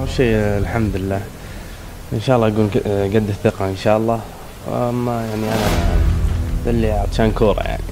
أول شيء الحمد لله. إن شاء الله أقول قد الثقة إن شاء الله. أما يعني أنا ذا اللي عطشان كورة يعني.